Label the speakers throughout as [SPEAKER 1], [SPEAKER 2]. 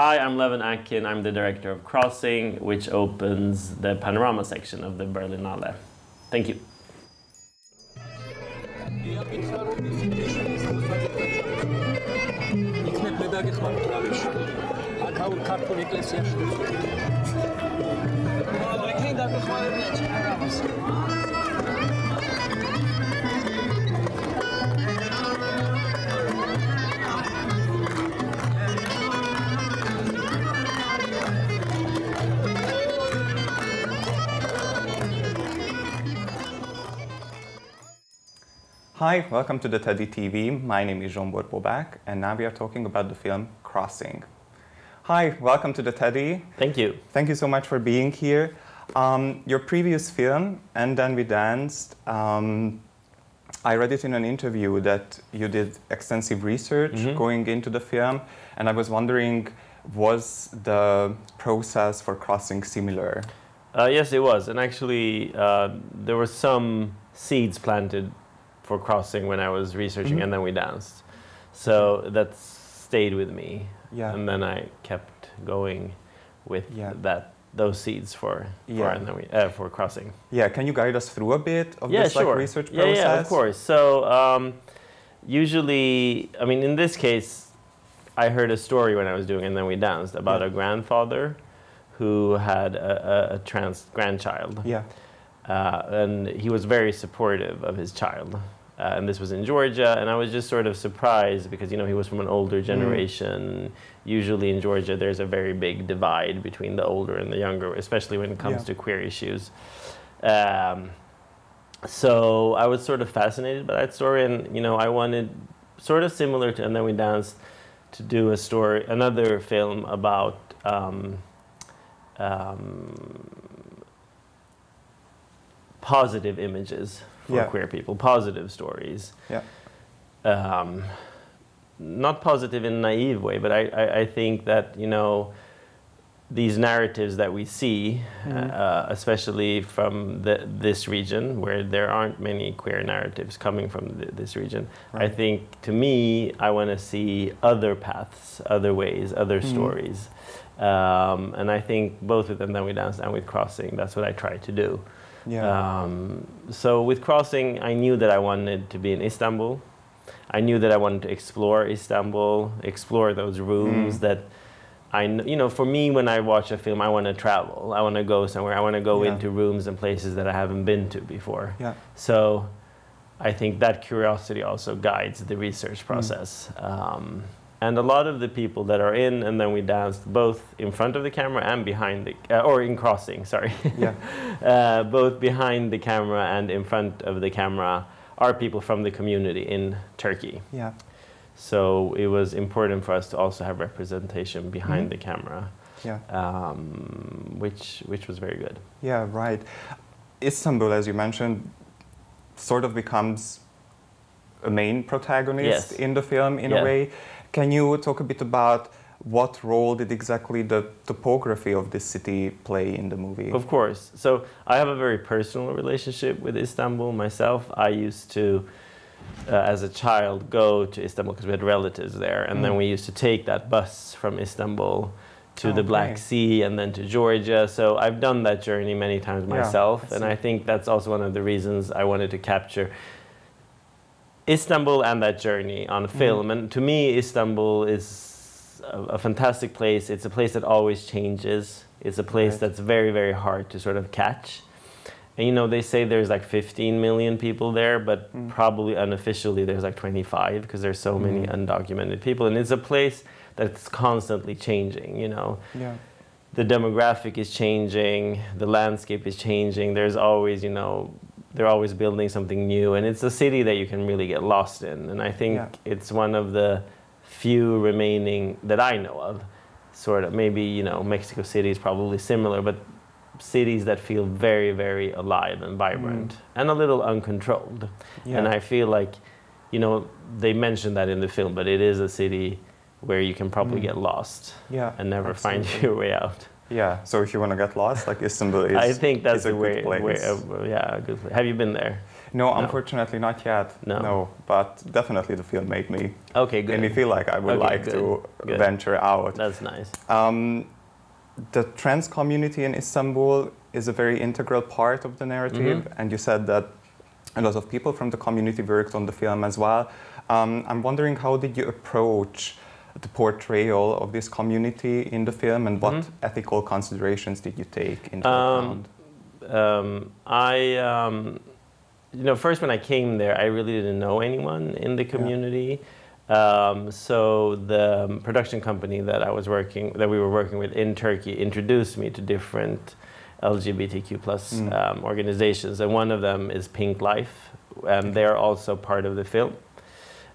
[SPEAKER 1] Hi, I'm Levan Akin. I'm the director of Crossing, which opens the panorama section of the Berlinale. Thank you.
[SPEAKER 2] Hi, welcome to the Teddy TV. My name is Zsombor Bobák, and now we are talking about the film Crossing. Hi, welcome to the Teddy.
[SPEAKER 1] Thank you.
[SPEAKER 2] Thank you so much for being here. Um, your previous film, And Then We Danced, um, I read it in an interview that you did extensive research
[SPEAKER 1] Mhm.
[SPEAKER 2] going into the film, and I was wondering, was the process for Crossing similar?
[SPEAKER 1] Uh, yes, it was. And actually, uh, there were some seeds planted for Crossing when I was researching,
[SPEAKER 2] Mhm.
[SPEAKER 1] and then we danced. So that stayed with me.
[SPEAKER 2] Yeah.
[SPEAKER 1] And then I kept going with
[SPEAKER 2] Yeah.
[SPEAKER 1] that those seeds for, for
[SPEAKER 2] Yeah.
[SPEAKER 1] and then we uh, for Crossing.
[SPEAKER 2] Yeah, can you guide us through a bit of
[SPEAKER 1] yeah,
[SPEAKER 2] this
[SPEAKER 1] sure.
[SPEAKER 2] like research process?
[SPEAKER 1] yeah? Yeah, of course. So um, usually, I mean, in this case, I heard a story when I was doing, and then we danced about
[SPEAKER 2] Yeah.
[SPEAKER 1] a grandfather who had a, a, a trans grandchild,
[SPEAKER 2] Yeah.
[SPEAKER 1] uh, and he was very supportive of his child. Uh, and this was in Georgia, and I was just sort of surprised because you know he was from an older generation. Usually in Georgia, there's a very big divide between the older and the younger, especially when it comes
[SPEAKER 2] Yeah.
[SPEAKER 1] to queer issues. Um, so I was sort of fascinated by that story, and you know, I wanted sort of similar to, and then we danced to do a story, another film about um, um, positive images for
[SPEAKER 2] Yeah.
[SPEAKER 1] queer people, positive stories.
[SPEAKER 2] Yeah.
[SPEAKER 1] Um, not positive in a naive way, but I, I, I think that you know these narratives that we see,
[SPEAKER 2] Mhm.
[SPEAKER 1] uh, especially from the, this region, where there aren't many queer narratives coming from th- this region.
[SPEAKER 2] right.
[SPEAKER 1] I think, to me, I want to see other paths, other ways, other
[SPEAKER 2] Mhm.
[SPEAKER 1] stories. Um, and I think both with And Then We Dance and with Crossing, that's what I try to do.
[SPEAKER 2] Yeah.
[SPEAKER 1] Um, so with Crossing, I knew that I wanted to be in Istanbul. I knew that I wanted to explore Istanbul, explore those rooms
[SPEAKER 2] Mm.
[SPEAKER 1] that I, you know, for me, when I watch a film, I want to travel. I want to go somewhere. I want to go
[SPEAKER 2] Yeah.
[SPEAKER 1] into rooms and places that I haven't been to before.
[SPEAKER 2] yeah.
[SPEAKER 1] So I think that curiosity also guides the research
[SPEAKER 2] Mm.
[SPEAKER 1] process. Um, and a lot of the people that are in, and then we danced both in front of the camera and behind the, uh, or in crossing, sorry.
[SPEAKER 2] Yeah.
[SPEAKER 1] uh, both behind the camera and in front of the camera are people from the community in Turkey.
[SPEAKER 2] Yeah.
[SPEAKER 1] So it was important for us to also have representation behind
[SPEAKER 2] Mhm.
[SPEAKER 1] the camera,
[SPEAKER 2] Yeah.
[SPEAKER 1] um, which, which was very good.
[SPEAKER 2] Yeah, right. Istanbul, as you mentioned, sort of becomes a main protagonist
[SPEAKER 1] Yes.
[SPEAKER 2] in the film in
[SPEAKER 1] Yeah.
[SPEAKER 2] a way. Can you talk a bit about what role did exactly the topography of this city play in the movie?
[SPEAKER 1] Of course. So I have a very personal relationship with Istanbul myself. I used to, uh, as a child, go to Istanbul because we had relatives there, and then
[SPEAKER 2] Mm.
[SPEAKER 1] we used to take that bus from Istanbul to the Black Sea and then to Georgia. So I've done that journey many times
[SPEAKER 2] Yeah,
[SPEAKER 1] myself,
[SPEAKER 2] I
[SPEAKER 1] and. I think that's also one of the reasons I wanted to capture Istanbul and that journey on
[SPEAKER 2] Mm-hmm.
[SPEAKER 1] film. And to me, Istanbul is a, a fantastic place. It's a place that always changes. It's a place
[SPEAKER 2] Right.
[SPEAKER 1] that's very, very hard to sort of catch. And you know, they say there's like 15 million people there, but
[SPEAKER 2] Mm.
[SPEAKER 1] probably unofficially there's like 25 because there's so many
[SPEAKER 2] Mhm.
[SPEAKER 1] undocumented people. And it's a place that's constantly changing, you know
[SPEAKER 2] yeah.
[SPEAKER 1] the demographic is changing, the landscape is changing. There's always, you know, they're always building something new, and it's a city that you can really get lost in. And I think
[SPEAKER 2] Yeah.
[SPEAKER 1] it's one of the few remaining that I know of. Sort of, maybe you know, Mexico City is probably similar, but cities that feel very, very alive and vibrant and a little uncontrolled.
[SPEAKER 2] Mm. Yeah.
[SPEAKER 1] And I feel like, you know, they mentioned that in the film, but it is a city where you can probably
[SPEAKER 2] Mm.
[SPEAKER 1] get lost
[SPEAKER 2] yeah.
[SPEAKER 1] and never find your way out.
[SPEAKER 2] Yeah. So if you want to get lost, like Istanbul is.
[SPEAKER 1] I think that's
[SPEAKER 2] a
[SPEAKER 1] way.
[SPEAKER 2] good place.
[SPEAKER 1] way yeah, a good place. Have you been there?
[SPEAKER 2] No,
[SPEAKER 1] No.
[SPEAKER 2] unfortunately not yet.
[SPEAKER 1] No.
[SPEAKER 2] but definitely the film made me
[SPEAKER 1] Okay, good.
[SPEAKER 2] made me feel like I would
[SPEAKER 1] Okay,
[SPEAKER 2] like
[SPEAKER 1] good,
[SPEAKER 2] to
[SPEAKER 1] good.
[SPEAKER 2] venture out.
[SPEAKER 1] That's nice.
[SPEAKER 2] Um, the trans community in Istanbul is a very integral part of the narrative,
[SPEAKER 1] Mhm.
[SPEAKER 2] and you said that a lot of people from the community worked on the film as well. Um, I'm wondering how did you approach the portrayal of this community in the film, and what
[SPEAKER 1] Mhm.
[SPEAKER 2] ethical considerations did you take into
[SPEAKER 1] Um,
[SPEAKER 2] account?
[SPEAKER 1] Um, I, um, you know, first when I came there, I really didn't know anyone in the community. Um, so the production company that I was working, that we were working with in Turkey, introduced me to different LGBTQ plus
[SPEAKER 2] Mm.
[SPEAKER 1] um, organizations, and one of them is Pink Life, and they're also part of the film,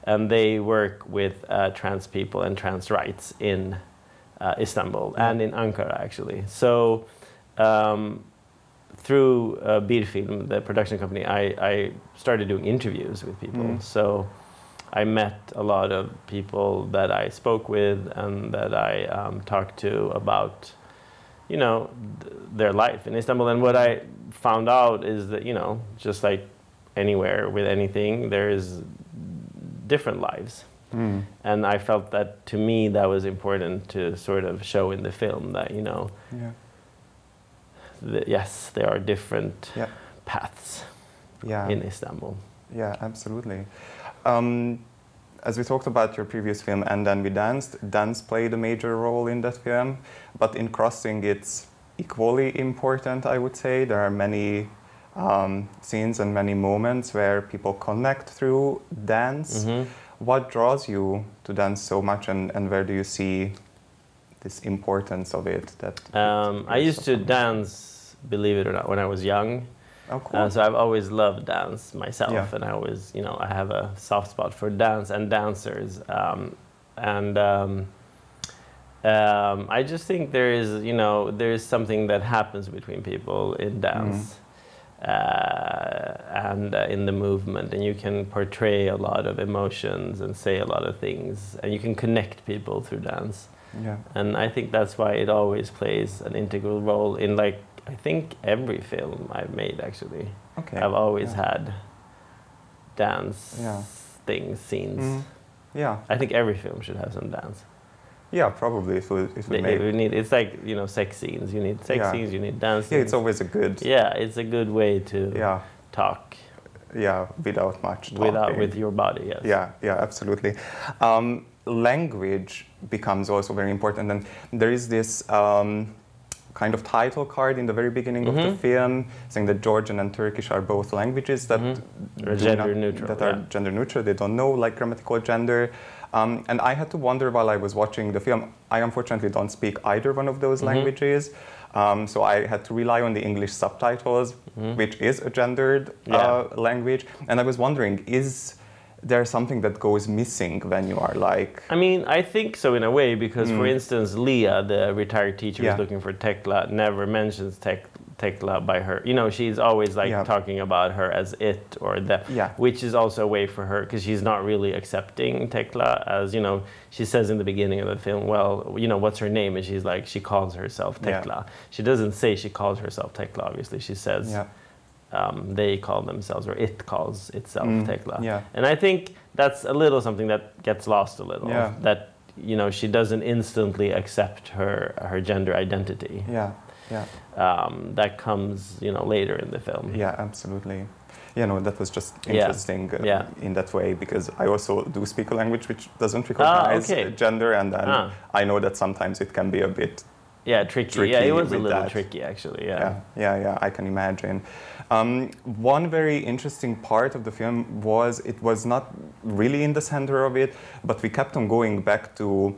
[SPEAKER 1] and they work with uh, trans people and trans rights in uh, Istanbul and in Ankara actually. So. Um, through uh, Film, the production company, I, I started doing interviews with people.
[SPEAKER 2] Mm.
[SPEAKER 1] So I met a lot of people that I spoke with and that I um, talked to about, you know, th- their life in Istanbul. And what I found out is that, you know, just like anywhere with anything, there is different lives.
[SPEAKER 2] Mm.
[SPEAKER 1] And I felt that to me that was important to sort of show in the film that, you know,
[SPEAKER 2] Yeah.
[SPEAKER 1] th- yes, there are different
[SPEAKER 2] Yeah.
[SPEAKER 1] paths
[SPEAKER 2] Yeah.
[SPEAKER 1] in Istanbul.
[SPEAKER 2] Yeah, absolutely. Um, as we talked about your previous film, And Then We Danced, dance played a major role in that film, but in Crossing, it's equally important, I would say. There are many um, scenes and many moments where people connect through dance.
[SPEAKER 1] Mhm.
[SPEAKER 2] What draws you to dance so much, and, and where do you see this importance of it? That
[SPEAKER 1] Um, I used to dance, believe it or not, when I was young.
[SPEAKER 2] Oh, cool.
[SPEAKER 1] Uh, so I've always loved dance myself,
[SPEAKER 2] Yeah.
[SPEAKER 1] and I always, you know, I have a soft spot for dance and dancers. Um, and um, um, I just think there is, you know, there is something that happens between people in dance. Uh, and uh, in the movement, and you can portray a lot of emotions and say a lot of things, and you can connect people through dance.
[SPEAKER 2] yeah.
[SPEAKER 1] and I think that's why it always plays an integral role in like I think every film I've made actually.
[SPEAKER 2] Okay.
[SPEAKER 1] I've always
[SPEAKER 2] yeah.
[SPEAKER 1] had dance
[SPEAKER 2] Yeah.
[SPEAKER 1] things, scenes.
[SPEAKER 2] Mm. Yeah.
[SPEAKER 1] I think every film should have some dance.
[SPEAKER 2] Yeah, probably it would, it
[SPEAKER 1] They,
[SPEAKER 2] would make
[SPEAKER 1] you need, it's like you know sex scenes. You need sex
[SPEAKER 2] Yeah.
[SPEAKER 1] scenes. You need dance.
[SPEAKER 2] Yeah, it's always a good.
[SPEAKER 1] yeah, it's a good way to
[SPEAKER 2] Yeah,
[SPEAKER 1] talk
[SPEAKER 2] yeah, without much talking.
[SPEAKER 1] without with your body. Yes.
[SPEAKER 2] Yeah, yeah, absolutely. Um, language becomes also very important, and there is this um, kind of title card in the very beginning of the
[SPEAKER 1] Mhm.
[SPEAKER 2] film saying that Georgian and Turkish are both languages that
[SPEAKER 1] Mhm. Are gender neutral,
[SPEAKER 2] that are
[SPEAKER 1] yeah.
[SPEAKER 2] gender neutral. They don't know like grammatical gender. Um, and I had to wonder while I was watching the film. I unfortunately don't speak either one of those
[SPEAKER 1] Mhm.
[SPEAKER 2] languages, um, so I had to rely on the English subtitles,
[SPEAKER 1] Mhm.
[SPEAKER 2] which is a gendered
[SPEAKER 1] Yeah.
[SPEAKER 2] uh, language. And I was wondering, is there something that goes missing when you are like,
[SPEAKER 1] I mean, I think so in a way because, for
[SPEAKER 2] Mm.
[SPEAKER 1] instance, Lia, the retired teacher
[SPEAKER 2] Yeah.
[SPEAKER 1] who's looking for Tekla, never mentions Tek, Tekla by her. You know, she's always like
[SPEAKER 2] Yeah.
[SPEAKER 1] talking about her as it or the,
[SPEAKER 2] Yeah.
[SPEAKER 1] which is also a way for her because she's not really accepting Tekla as you know. She says in the beginning of the film, "Well, you know, what's her name?" And she's like, she calls herself
[SPEAKER 2] Yeah.
[SPEAKER 1] Tekla. She doesn't say she calls herself Tekla. Obviously, she says
[SPEAKER 2] yeah,
[SPEAKER 1] um, they call themselves or it calls itself
[SPEAKER 2] Mm,
[SPEAKER 1] Tekla.
[SPEAKER 2] yeah,
[SPEAKER 1] And I think that's a little something that gets lost a little.
[SPEAKER 2] Yeah.
[SPEAKER 1] That you know she doesn't instantly accept her her gender identity.
[SPEAKER 2] yeah, yeah,
[SPEAKER 1] Um, that comes you know later in the film.
[SPEAKER 2] yeah, absolutely. Yeah, no, that was just
[SPEAKER 1] Yeah.
[SPEAKER 2] interesting uh,
[SPEAKER 1] Yeah.
[SPEAKER 2] in that way because I also do speak a language which doesn't recognize
[SPEAKER 1] okay.
[SPEAKER 2] uh, gender, and then
[SPEAKER 1] Ah.
[SPEAKER 2] I know that sometimes it can be a bit
[SPEAKER 1] Yeah, tricky.
[SPEAKER 2] Tricky
[SPEAKER 1] Yeah, it was a little
[SPEAKER 2] that.
[SPEAKER 1] tricky actually. Yeah.
[SPEAKER 2] Yeah, yeah, yeah, I can imagine. Um, one very interesting part of the film was it was not really in the center of it, but we kept on going back to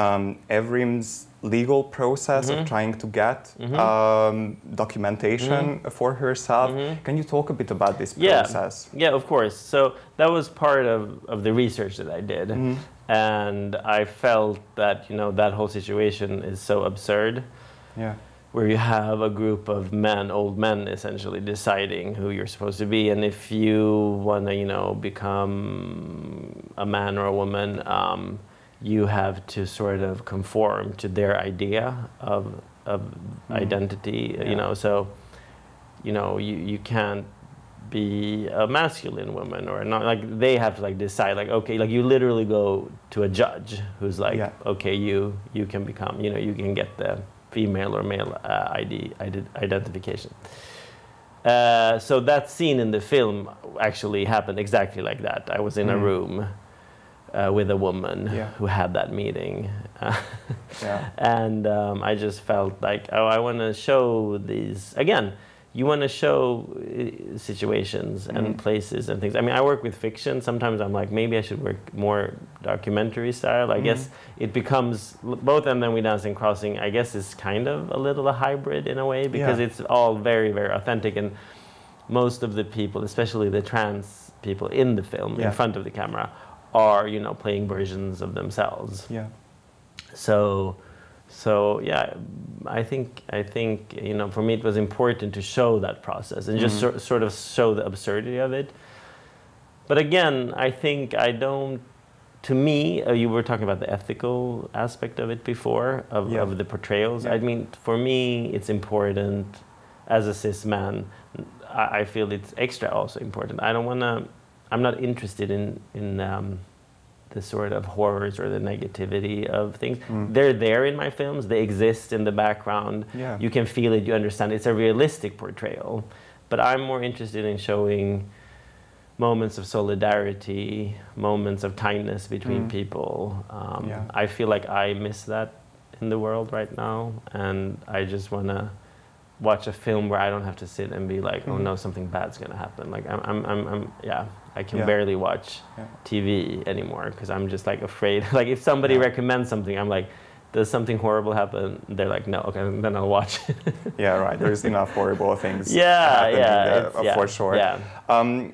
[SPEAKER 2] um, Evrim's legal process
[SPEAKER 1] Mhm.
[SPEAKER 2] of trying to get
[SPEAKER 1] Mhm.
[SPEAKER 2] um, documentation for herself.
[SPEAKER 1] Mhm.
[SPEAKER 2] Can you talk a bit about this process?
[SPEAKER 1] Yeah, of course. So that was part of, of the research that I did.
[SPEAKER 2] Mhm.
[SPEAKER 1] And I felt that, you know, that whole situation is so absurd.
[SPEAKER 2] Yeah,
[SPEAKER 1] where you have a group of men, old men, essentially deciding who you're supposed to be, and if you want to, you know, become a man or a woman, um, you have to sort of conform to their idea of of
[SPEAKER 2] Mm.
[SPEAKER 1] identity.
[SPEAKER 2] Yeah.
[SPEAKER 1] You know, so you know you you can't be a masculine woman or not like they have to like decide like okay like you literally go to a judge who's like
[SPEAKER 2] Yeah.
[SPEAKER 1] okay you you can become you know you can get the female or male uh, ID, ide- identification. Uh, so that scene in the film actually happened exactly like that. I was in a
[SPEAKER 2] Mm.
[SPEAKER 1] room uh, with a woman
[SPEAKER 2] Yeah.
[SPEAKER 1] who had that meeting.
[SPEAKER 2] Yeah.
[SPEAKER 1] and um, I just felt like, oh, I want to show these again. You want to show uh, situations and
[SPEAKER 2] Mhm.
[SPEAKER 1] places and things. I mean, I work with fiction. Sometimes I'm like, maybe I should work more documentary style. I guess it becomes both, and then we dance and crossing. I guess is kind of a little a hybrid in a way because
[SPEAKER 2] Yeah.
[SPEAKER 1] it's all very, very authentic, and most of the people, especially the trans people in the film
[SPEAKER 2] Yeah.
[SPEAKER 1] in front of the camera, are you know playing versions of themselves
[SPEAKER 2] Yeah.
[SPEAKER 1] so so yeah i think i think you know for me it was important to show that process and just
[SPEAKER 2] Mhm.
[SPEAKER 1] sor- sort of show the absurdity of it but again i think i don't to me uh, you were talking about the ethical aspect of it before of,
[SPEAKER 2] Yeah.
[SPEAKER 1] of the portrayals
[SPEAKER 2] Yeah.
[SPEAKER 1] i mean for me it's important as a cis man i, I feel it's extra also important i don't want to i'm not interested in in um, the sort of horrors or the negativity of things
[SPEAKER 2] Mm.
[SPEAKER 1] they're there in my films they exist in the background
[SPEAKER 2] Yeah.
[SPEAKER 1] you can feel it you understand it's a realistic portrayal but i'm more interested in showing moments of solidarity moments of kindness between
[SPEAKER 2] Mm.
[SPEAKER 1] people um,
[SPEAKER 2] Yeah.
[SPEAKER 1] i feel like i miss that in the world right now and i just want to watch a film where i don't have to sit and be like oh
[SPEAKER 2] Mhm.
[SPEAKER 1] no something bad's going to happen like i'm, I'm, I'm, I'm yeah i can
[SPEAKER 2] Yeah.
[SPEAKER 1] barely watch
[SPEAKER 2] Yeah.
[SPEAKER 1] tv anymore because i'm just like afraid like if somebody
[SPEAKER 2] Yeah.
[SPEAKER 1] recommends something i'm like does something horrible happen they're like no okay then i'll watch it
[SPEAKER 2] Yeah, right. There's enough horrible things
[SPEAKER 1] yeah
[SPEAKER 2] happening
[SPEAKER 1] yeah,
[SPEAKER 2] there, uh,
[SPEAKER 1] yeah,
[SPEAKER 2] for sure.
[SPEAKER 1] yeah
[SPEAKER 2] Um,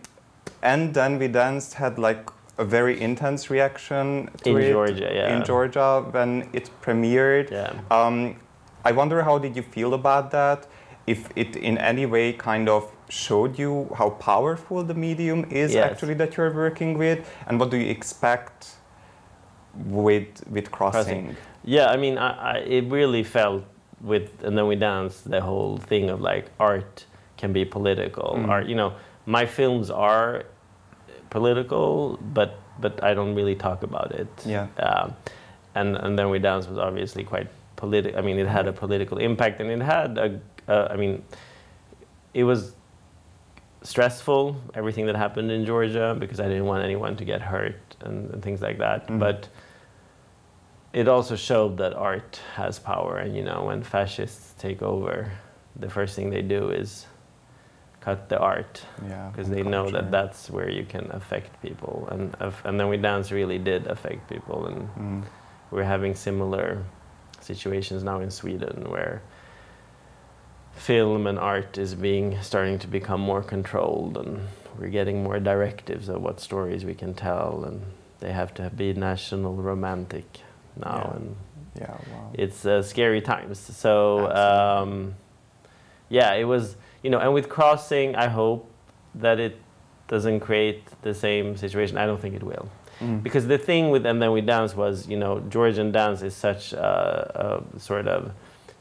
[SPEAKER 2] and then we danced had like a very intense reaction to
[SPEAKER 1] In
[SPEAKER 2] it
[SPEAKER 1] Georgia, yeah.
[SPEAKER 2] in Georgia when it premiered.
[SPEAKER 1] yeah
[SPEAKER 2] Um, I wonder how did you feel about that? If it in any way kind of showed you how powerful the medium is
[SPEAKER 1] Yes.
[SPEAKER 2] actually that you're working with, and what do you expect with with crossing?
[SPEAKER 1] Yeah, I mean, I, I, it really felt with, and then we danced the whole thing of like art can be political.
[SPEAKER 2] Mm.
[SPEAKER 1] Art, you know, my films are political, but but I don't really talk about it.
[SPEAKER 2] Yeah.
[SPEAKER 1] Um, and and then we dance was obviously quite political. I mean, it had a political impact, and it had a. Uh, I mean, it was stressful everything that happened in Georgia because I didn't want anyone to get hurt and, and things like that.
[SPEAKER 2] Mhm.
[SPEAKER 1] But it also showed that art has power, and you know, when fascists take over, the first thing they do is cut the art because
[SPEAKER 2] and
[SPEAKER 1] they know that that's where you can affect people, and and then we dance really did affect people, and
[SPEAKER 2] Mm.
[SPEAKER 1] we're having similar situations now in Sweden where film and art is being starting to become more controlled and we're getting more directives of what stories we can tell and they have to be national romantic now
[SPEAKER 2] Yeah.
[SPEAKER 1] and
[SPEAKER 2] Yeah, wow.
[SPEAKER 1] it's uh, scary times so um, yeah it was you know and with crossing i hope that it doesn't create the same situation i don't think it will
[SPEAKER 2] Mm.
[SPEAKER 1] because the thing with and then we dance was you know georgian dance is such a, a sort of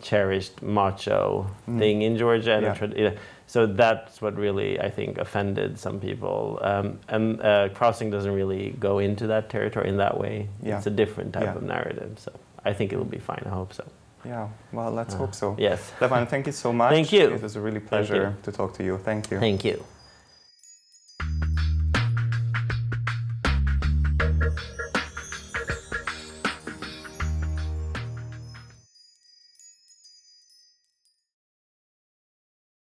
[SPEAKER 1] cherished macho
[SPEAKER 2] Mm.
[SPEAKER 1] thing in georgia and
[SPEAKER 2] Yeah.
[SPEAKER 1] so that's what really i think offended some people um, and uh, crossing doesn't really go into that territory in that way
[SPEAKER 2] Yeah.
[SPEAKER 1] it's a different type
[SPEAKER 2] Yeah.
[SPEAKER 1] of narrative so i think it will be fine i hope so
[SPEAKER 2] Yeah, well, let's
[SPEAKER 1] Uh,
[SPEAKER 2] hope so.
[SPEAKER 1] yes
[SPEAKER 2] Stefan, thank you so much.
[SPEAKER 1] Thank you.
[SPEAKER 2] It was a really pleasure to talk to you. Thank you.
[SPEAKER 1] thank you